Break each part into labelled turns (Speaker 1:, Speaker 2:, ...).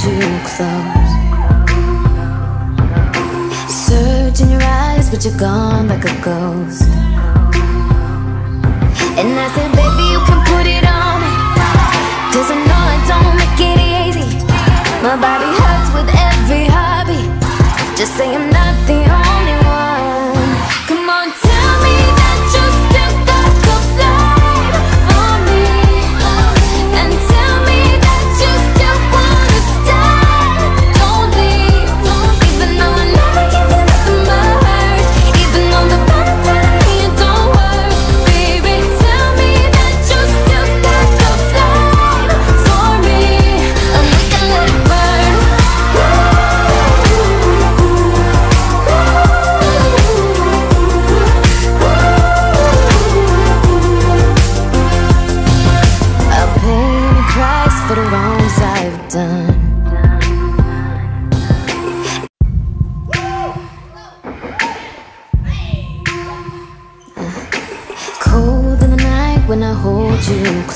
Speaker 1: too you close. Search in your eyes, but you're gone like a ghost. And I said, baby, you can put it on me. Cause I know I don't make it easy. My body hurts with every hobby. Just say I'm not.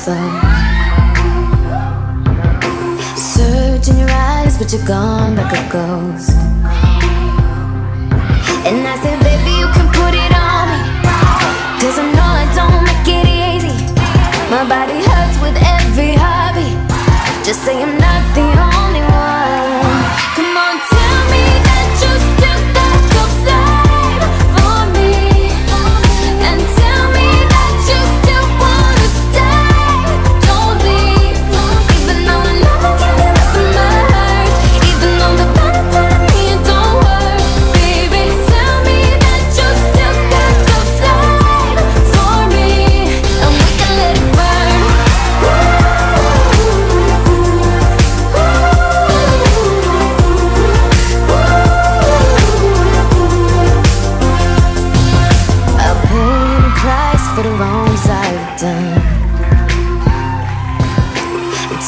Speaker 1: myself. Searching your eyes, but you're gone like a ghost.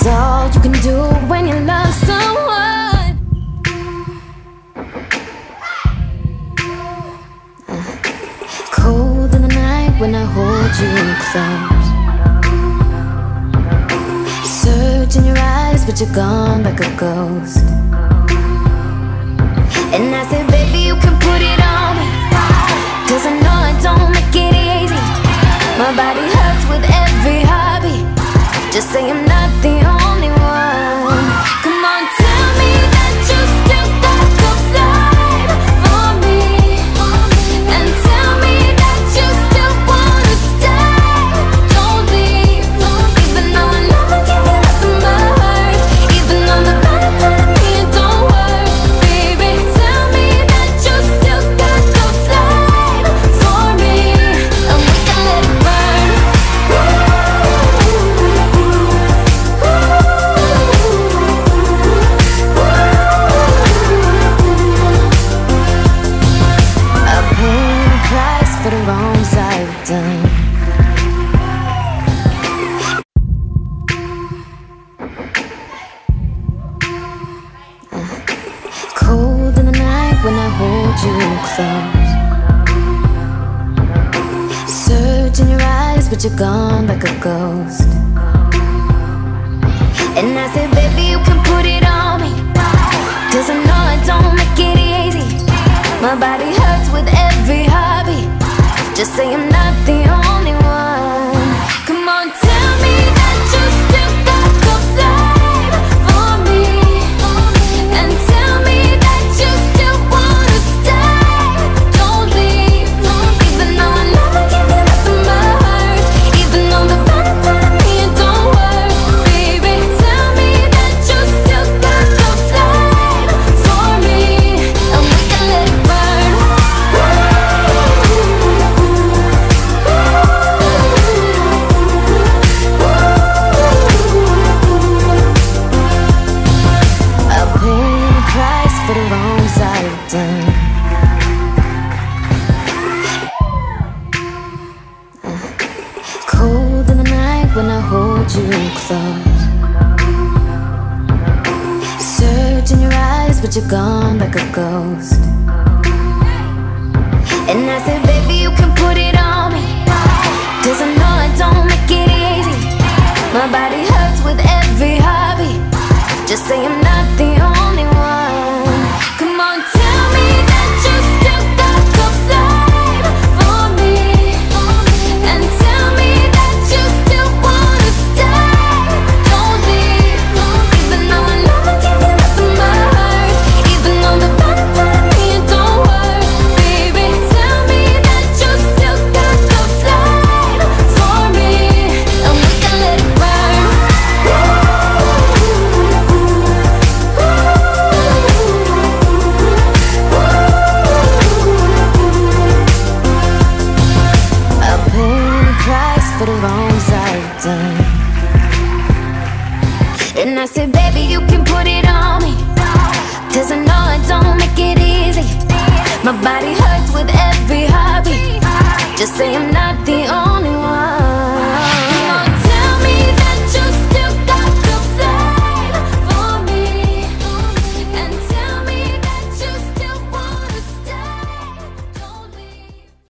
Speaker 1: It's all you can do when you love someone. Uh, cold in the night when I hold you close. You search in your eyes, but you're gone like a ghost. wrongs I've done. Uh, cold in the night when I hold you close. Search in your eyes but you're gone like a ghost. And I say tied Cold in the night when I hold you close. Search in your eyes but you're gone like a ghost. And I said baby you can put it on me. Cause I know I don't make it easy. My body hurts with every hobby Just saying And I said, baby, you can put it on me. Cause I know I don't make it easy. My body hurts with every heartbeat. Just say I'm not the only one.